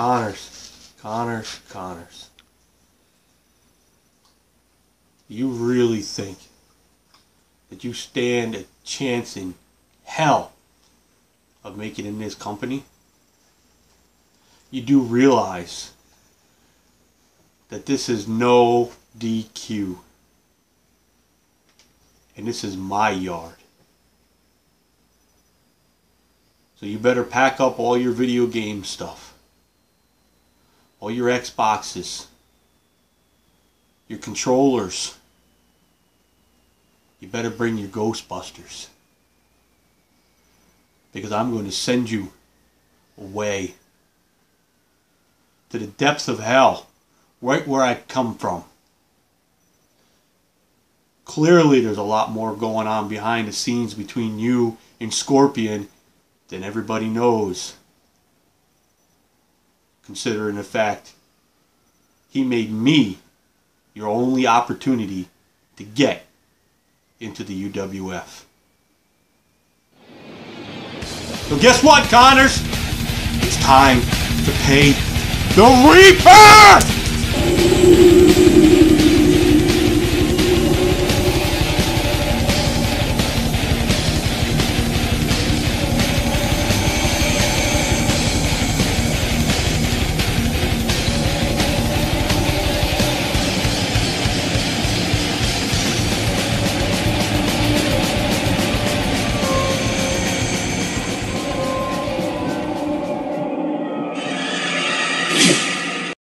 Connors, Connors, Connors. You really think that you stand a chance in hell of making in this company? You do realize that this is no DQ. And this is my yard. So you better pack up all your video game stuff. All your Xboxes. Your controllers. You better bring your Ghostbusters. Because I'm going to send you away to the depths of hell, right where I come from. Clearly, there's a lot more going on behind the scenes between you and Scorpion than everybody knows. Considering the fact he made me your only opportunity to get into the UWF. So guess what, Connors? It's time to pay the Reaper!